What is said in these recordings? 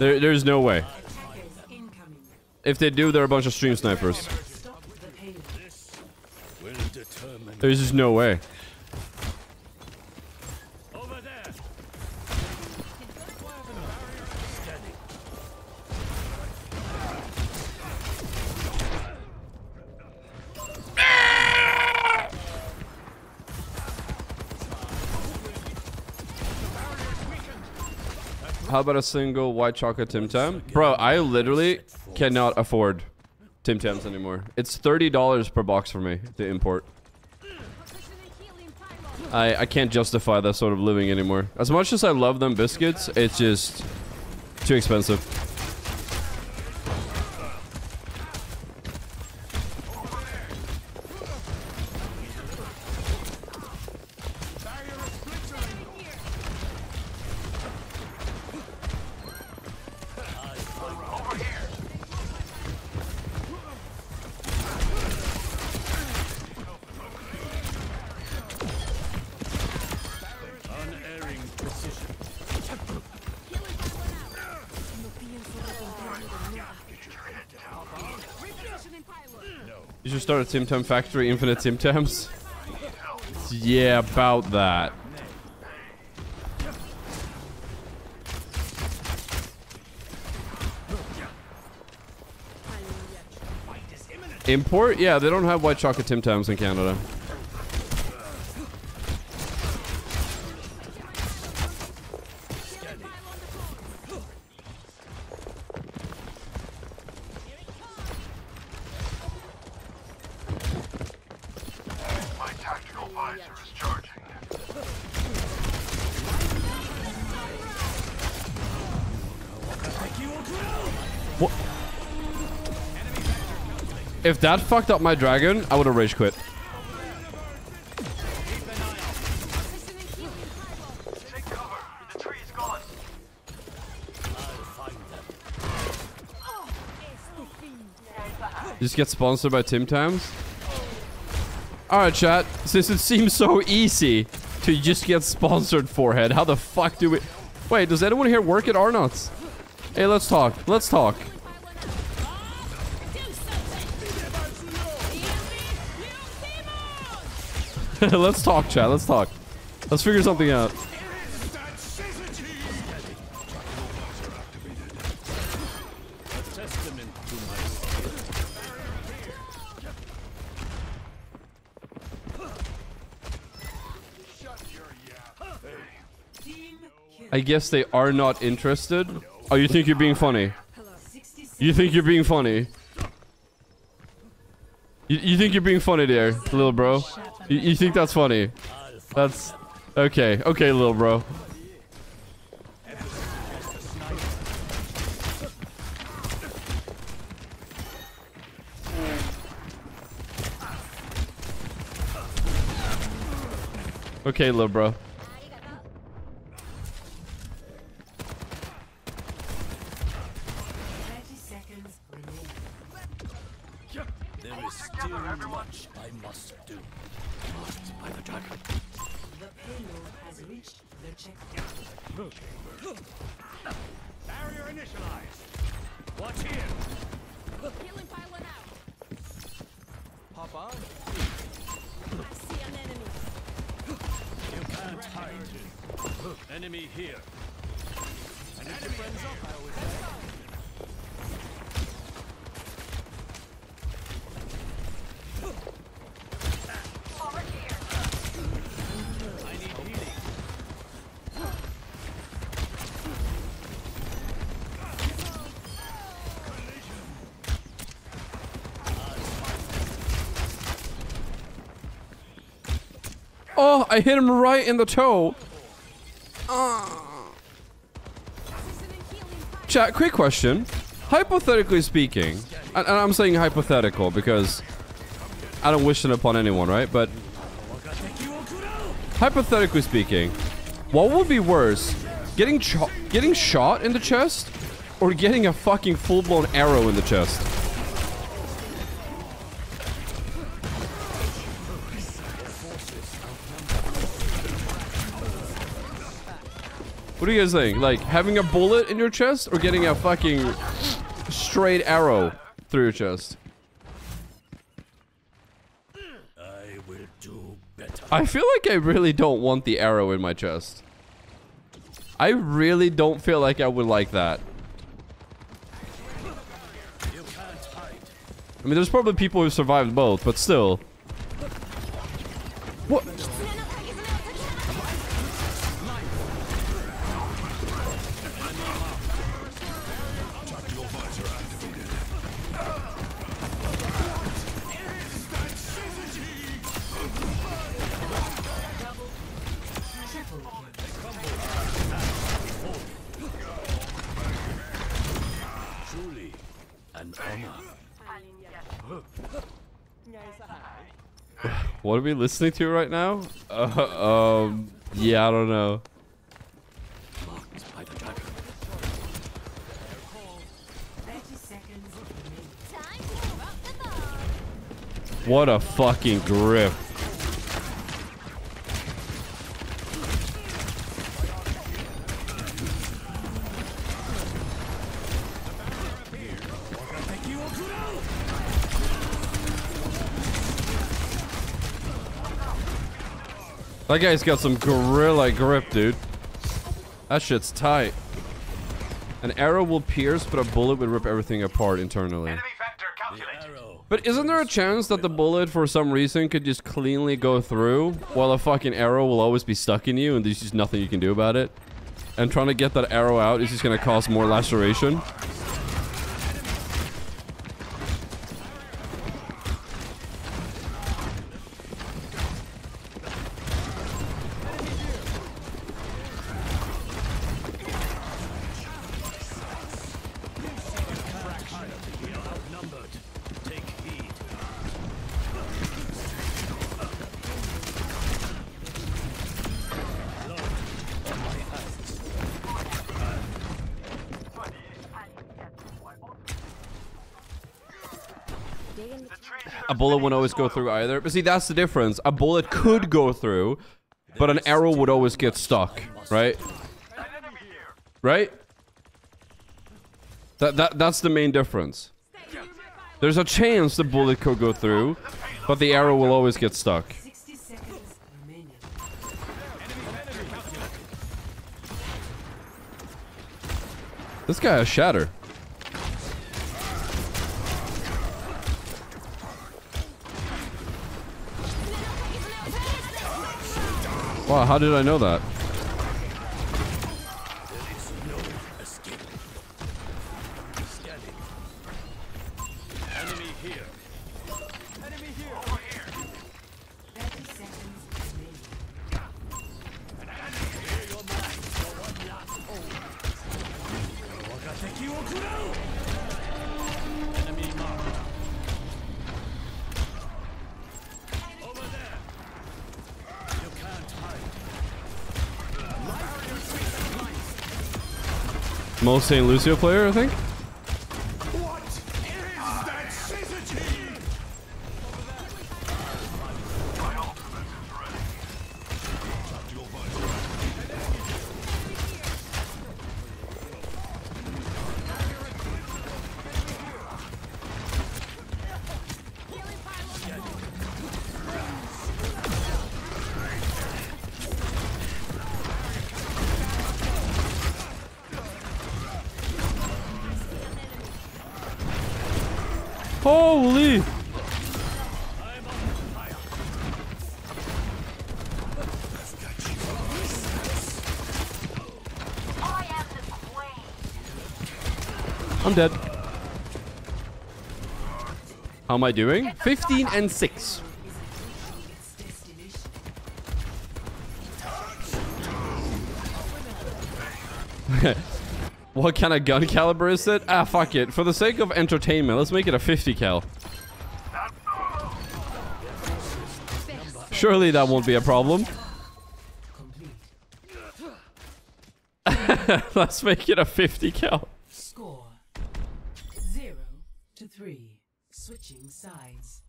There, there's no way. If they do, they're a bunch of stream snipers. There's just no way. How about a single white chocolate Tim Tam? Bro, I literally cannot afford Tim Tams anymore. It's $30 per box for me to import. I, I can't justify that sort of living anymore. As much as I love them biscuits, it's just too expensive. Start a Tim Tam factory, infinite Tim Tams. Yeah, about that. Import? Yeah, they don't have white chocolate Tim Tams in Canada. If that fucked up my dragon, I would have rage quit. Just get sponsored by Tim Tams? Alright, chat. Since it seems so easy to just get sponsored, Forehead, how the fuck do we... Wait, does anyone here work at Arnott's? Hey, let's talk. Let's talk. let's talk, chat. Let's talk. Let's figure something out. I guess they are not interested. Oh, you think you're being funny? You think you're being funny? You, you think you're being funny there, little bro? You, you think that's funny? That's... Okay, okay, little bro. Okay, little bro. On. I see an enemy. You can't hide. Enemy here. And if your friends up, I always say. I need healing. Oh, I hit him right in the toe. Chat, quick question. Hypothetically speaking, and, and I'm saying hypothetical because I don't wish it upon anyone, right? But hypothetically speaking, what would be worse, getting getting shot in the chest, or getting a fucking full-blown arrow in the chest? What do you guys think? Like having a bullet in your chest or getting a fucking straight arrow through your chest? I will do better. I feel like I really don't want the arrow in my chest. I really don't feel like I would like that. You can't hide. I mean, there's probably people who survived both, but still. What? Are we listening to right now? Uh, um, yeah, I don't know. Marked by the dagger. 30 seconds remaining. Time to rock the boat. What a fucking grip. That guy's got some gorilla grip, dude. That shit's tight. An arrow will pierce, but a bullet would rip everything apart internally. Enemy vector calculated. Arrow. But isn't there a chance that the bullet, for some reason, could just cleanly go through, while a fucking arrow will always be stuck in you, and there's just nothing you can do about it? And trying to get that arrow out is just gonna cause more laceration? A bullet wouldn't always go through either. But see, that's the difference. A bullet could go through, but an arrow would always get stuck, right? Right? That, that That's the main difference. There's a chance the bullet could go through, but the arrow will always get stuck. 60 seconds remaining. This guy has shatter. Wow, how did I know that? Most St. Lucio player, I think? I'm dead. How am I doing? 15 and 6. Its. What kind of gun caliber is it? Ah, fuck it. For the sake of entertainment, let's make it a 50 cal. Surely that won't be a problem. Let's make it a 50 cal. 3. Switching sides.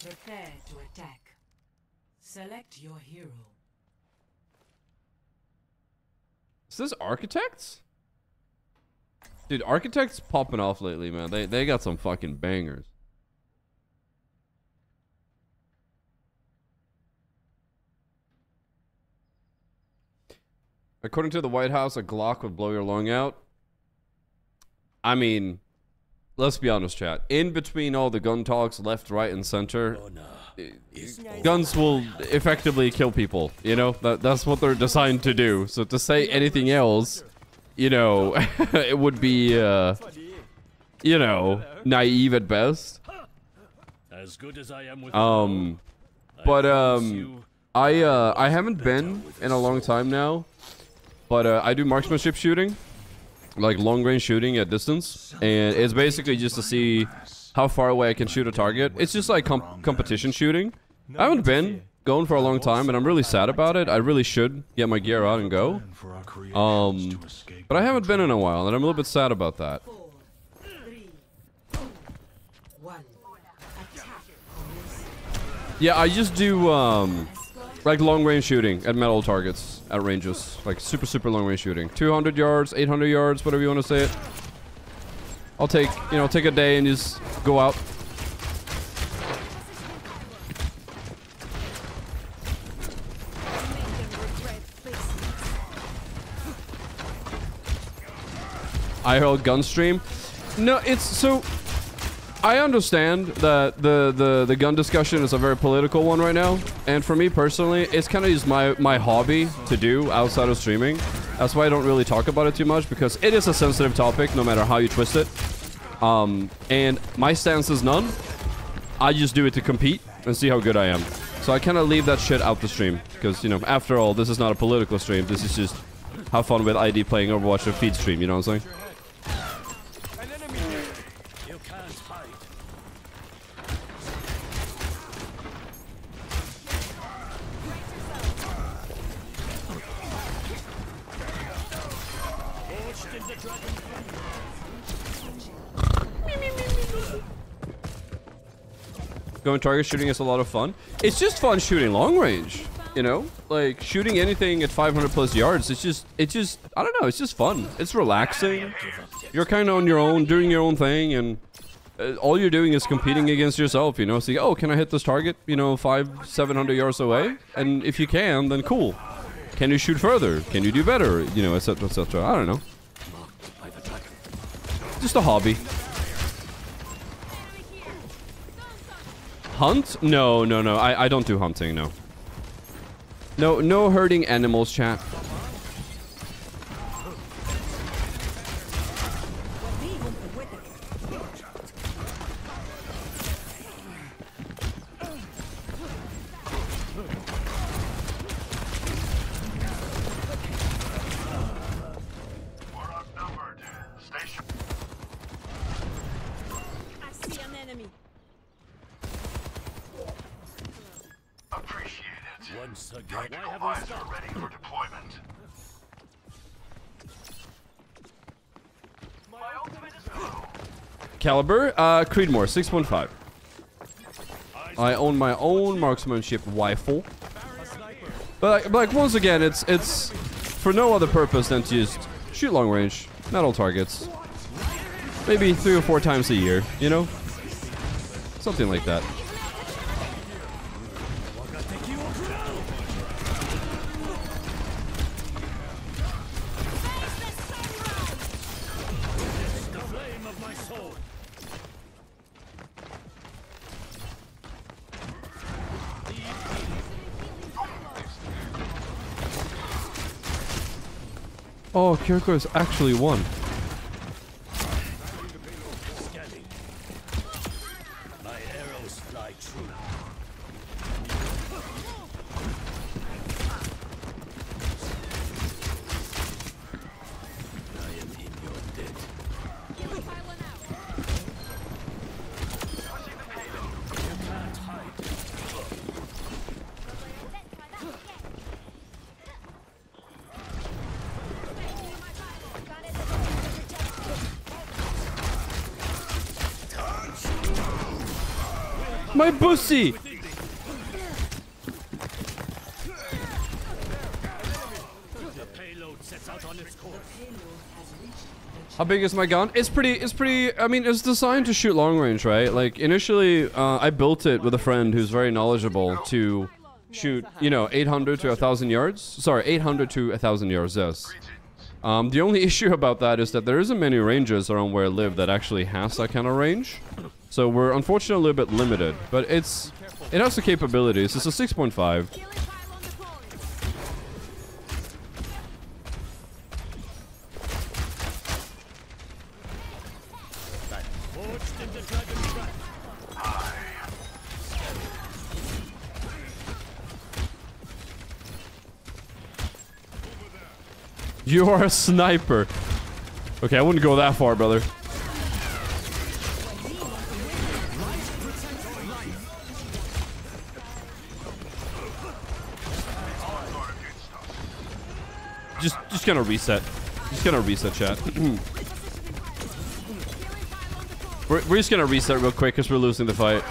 Prepare to attack. Select your hero. Is this Architects? Dude, Architects popping off lately, man. They they got some fucking bangers. According to the White House, a Glock would blow your lung out. I mean, let's be honest, chat. In between all the gun talks, left, right, and center, guns will effectively kill people. You know, that that's what they're designed to do. So to say anything else, you know, it would be, uh, you know, naive at best. As good as I am with Um, but um, I uh, I haven't been in a long time now, but uh, I do marksmanship shooting, like long range shooting at distance, and it's basically just to see how far away I can shoot a target. It's just like com competition shooting. I haven't been going for a long time, and I'm really sad about it. I really should get my gear out and go. Um, but I haven't been in a while, and I'm a little bit sad about that. Yeah, I just do um, like long range shooting at metal targets at ranges, like super super long range shooting, 200 yards, 800 yards, whatever you want to say it. I'll take you know take a day and just go out. IRL gun stream. No, it's so. I understand that the, the, the gun discussion is a very political one right now, and for me personally, it's kind of just my, my hobby to do outside of streaming. That's why I don't really talk about it too much, because it is a sensitive topic, no matter how you twist it. Um, and my stance is none. I just do it to compete and see how good I am. So I kind of leave that shit out the stream, because, you know, after all, this is not a political stream. This is just have fun with ID playing Overwatch or feed stream, you know what I'm saying? Going target shooting is a lot of fun. It's just fun shooting long range. You know, like shooting anything at 500 plus yards. It's just, it's just, I don't know. It's just fun. It's relaxing. You're kind of on your own, doing your own thing, and uh, all you're doing is competing against yourself. You know, see, oh, can I hit this target? You know, five, 700 yards away, and if you can, then cool. Can you shoot further? Can you do better? You know, etc., etc. I don't know. Just a hobby. Hunt? No, no, no. I, I don't do hunting, no. No, no hurting animals, chat. Caliber, uh, Creedmoor, 615. I own my own marksmanship rifle. But like, but like once again, it's it's for no other purpose than to just shoot long range, metal targets. Maybe three or four times a year, you know? Something like that. Kiriko is actually one. My pussy! How big is my gun? It's pretty, it's pretty, I mean, it's designed to shoot long range, right? Like, initially, uh, I built it with a friend who's very knowledgeable to shoot, you know, 800 to 1,000 yards. Sorry, 800 to 1,000 yards, yes. Um, the only issue about that is that there isn't many ranges around where I live that actually has that kind of range. So we're unfortunately a little bit limited, but it's, it has the capabilities. It's a 6.5. Killing pylon deployed. Forged into dragon trap. You are a sniper. Okay, I wouldn't go that far, brother. Just, just gonna reset. Just gonna reset, chat. we're, we're just gonna reset real quick because we're losing the fight.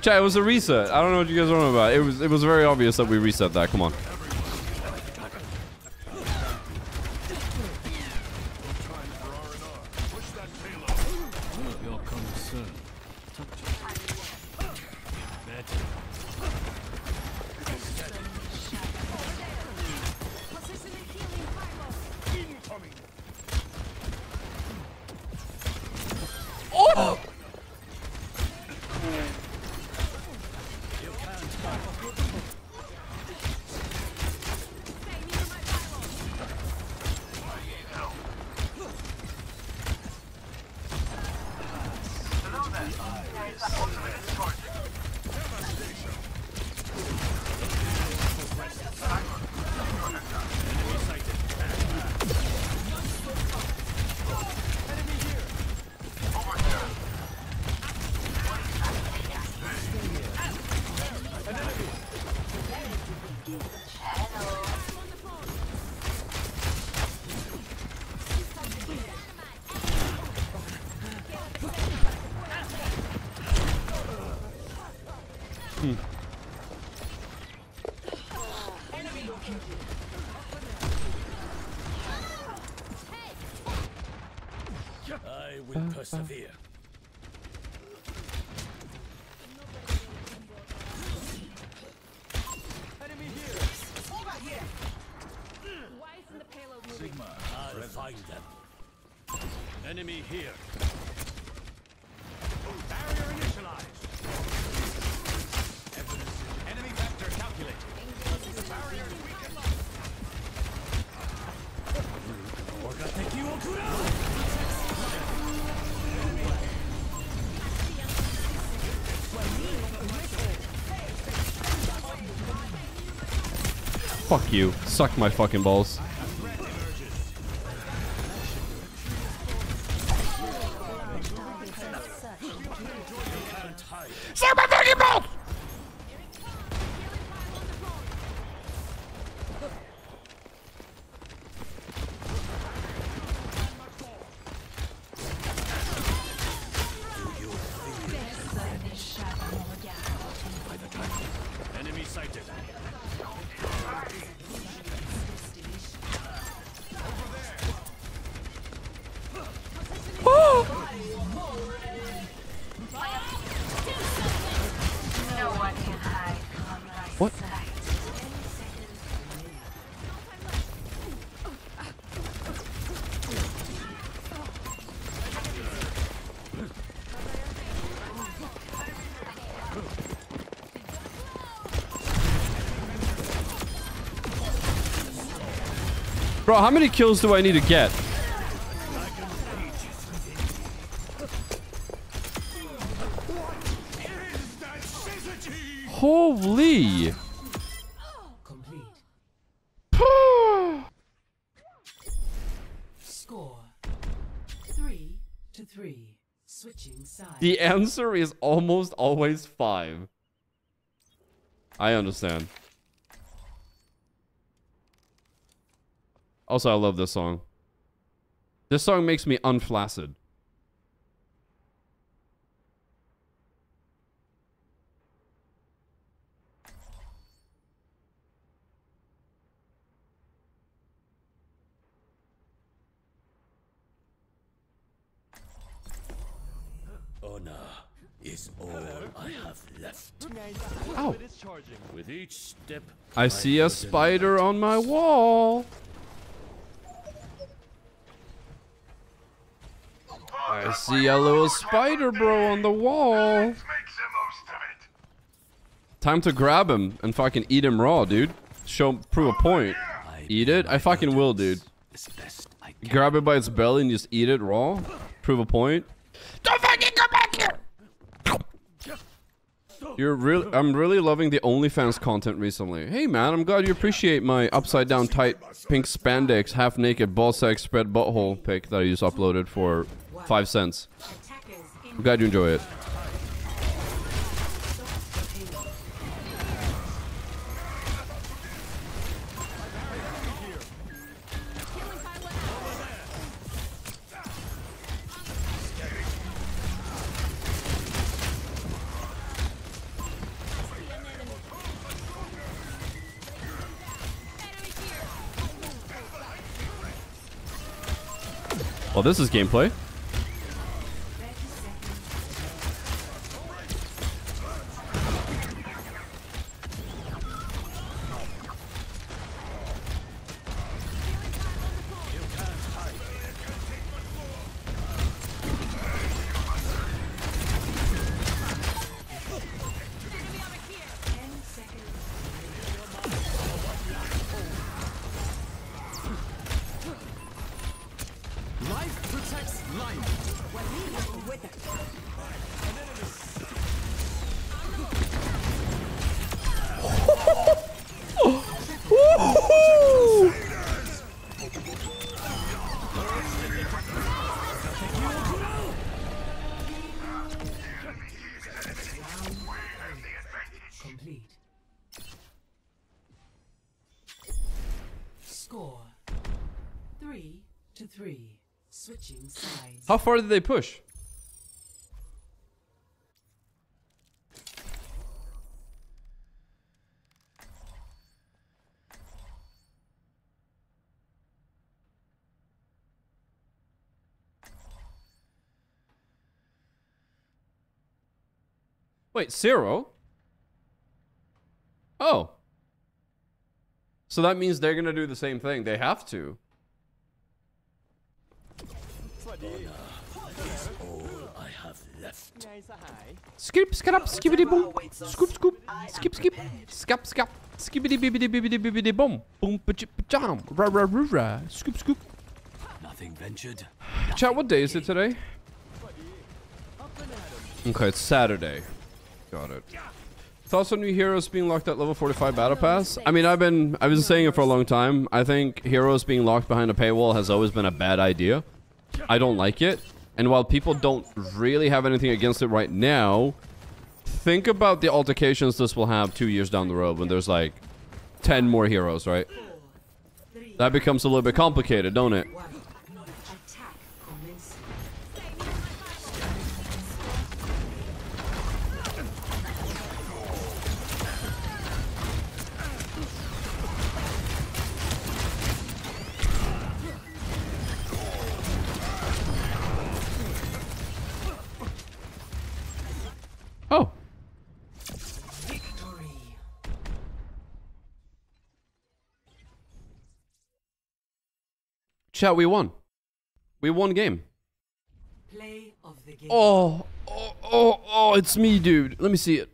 Chat, it was a reset. I don't know what you guys are on about. It was, it was very obvious that we reset that. Come on. I will persevere. Why isn't the payload moving? I'll find them. Enemy here. Fuck you. Suck my fucking balls. Suck Bro, how many kills do I need to get? Holy! Score three to three. The answer is almost always five. I understand. Also, I love this song. This song makes me unflaccid. Honor is all I have left. With each step, I see a spider on my wall. I see a little spider bro on the wall. Make the most of it. Time to grab him and fucking eat him raw, dude. Show, prove a point. Eat it? I fucking will, dude. as best I can. Grab it by its belly and just eat it raw. Prove a point. Don't fucking come back here! You're really, I'm really loving the OnlyFans content recently. Hey man, I'm glad you appreciate my upside down tight pink spandex half naked ball sack spread butthole pic that I just uploaded for five cents. I'm glad you enjoy it. Well, this is gameplay. To 3. Switching sides. How far did they push? Wait, zero? Oh. So that means they're gonna do the same thing. They have to. Left. Skip, skip, skibbity boom. Scoop, scoop. Skip, skip. Skap, skap. Skibbity bibbity bibbity bibbity boom. Boom, pa jam. Ra ra ra ra. Scoop, scoop. Nothing ventured. Chat, what day is it today? Okay, it's Saturday. Got it. Thoughts on new heroes being locked at level 45 battle pass? I mean, I've been I've been saying it for a long time. I think heroes being locked behind a paywall has always been a bad idea. I don't like it. And while people don't really have anything against it right now, think about the altercations this will have two years down the road when there's like 10 more heroes, right? That becomes a little bit complicated, don't it? Chat, we won. We won game. Play of the game. Oh, oh, oh, oh, it's me, dude. Let me see it.